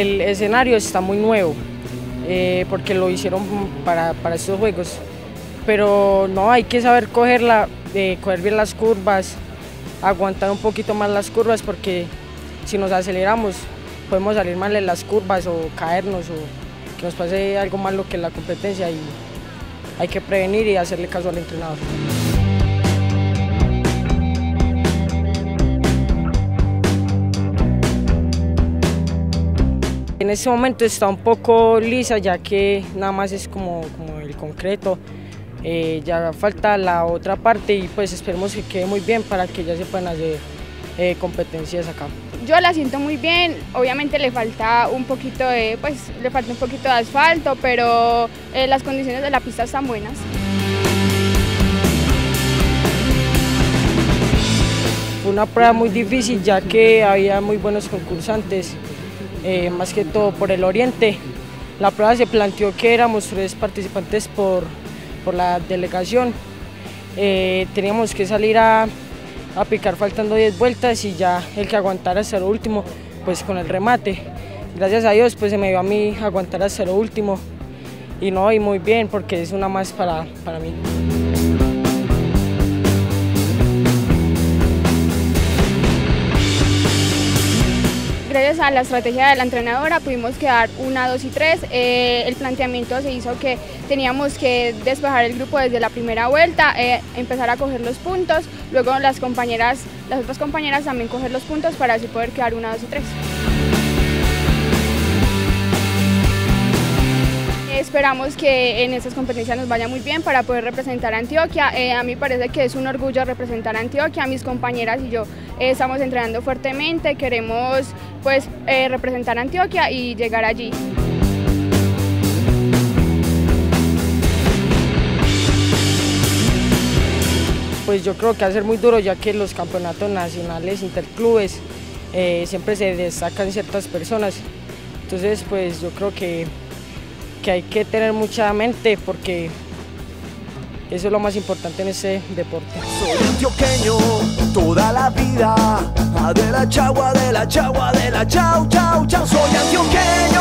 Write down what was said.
El escenario está muy nuevo, eh, porque lo hicieron para, para, estos juegos, pero no, hay que saber cogerla, eh, coger bien las curvas, aguantar un poquito más las curvas, porque si nos aceleramos podemos salir mal en las curvas o caernos o que nos pase algo malo que la competencia y hay que prevenir y hacerle caso al entrenador. En este momento está un poco lisa ya que nada más es como, como el concreto, eh, ya falta la otra parte y pues esperemos que quede muy bien para que ya se puedan hacer eh, competencias acá. Yo la siento muy bien, obviamente le falta un poquito de, pues, le falta un poquito de asfalto, pero eh, las condiciones de la pista están buenas. Fue una prueba muy difícil ya que había muy buenos concursantes. Eh, más que todo por el oriente. La prueba se planteó que éramos tres participantes por, por la delegación. Eh, teníamos que salir a, a, picar faltando 10 vueltas y ya el que aguantara hasta lo último, pues con el remate. Gracias a Dios pues se me dio a mí aguantar hasta lo último y no, y muy bien porque es una más para, para mí. Gracias a la estrategia de la entrenadora pudimos quedar una, dos y tres. Eh, el planteamiento se hizo que teníamos que despejar el grupo desde la primera vuelta, eh, empezar a coger los puntos, luego las compañeras, las otras compañeras también coger los puntos para así poder quedar una, dos y tres. Esperamos que en estas competencias nos vaya muy bien para poder representar a Antioquia. Eh, a mí parece que es un orgullo representar a Antioquia. Mis compañeras y yo eh, estamos entrenando fuertemente, queremos pues, eh, representar a Antioquia y llegar allí. Pues yo creo que va a ser muy duro ya que los campeonatos nacionales, interclubes, siempre se destacan ciertas personas. Entonces pues yo creo que que hay que tener mucha mente porque eso es lo más importante en ese deporte. Soy antioqueño toda la vida, de la chagua, de la chagua, de la chau, chau, chau. Soy antioqueño